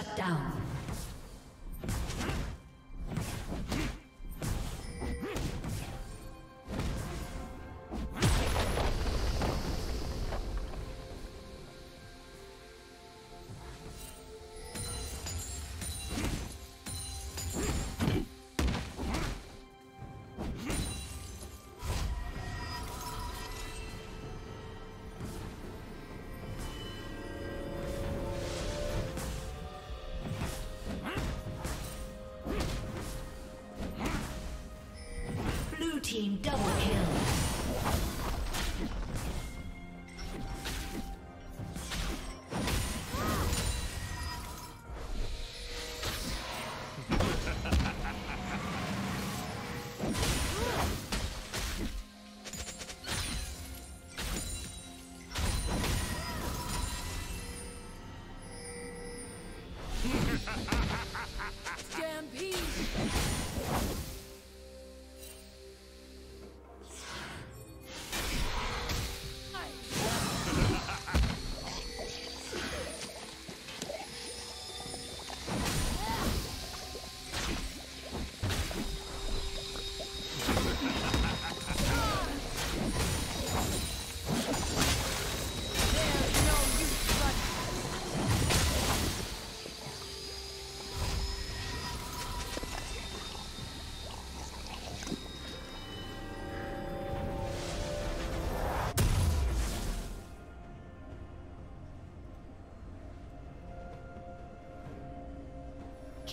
Shut down. Team double kill.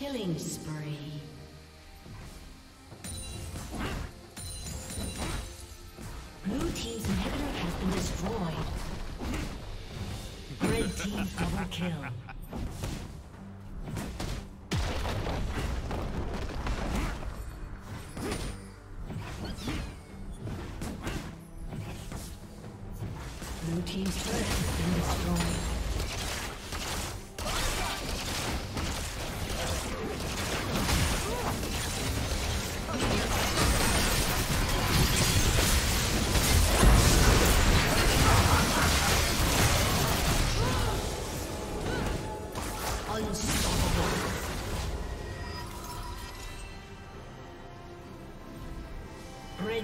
Killing spree. Blue team's inhibitor has been destroyed. Red team double kill.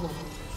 不不，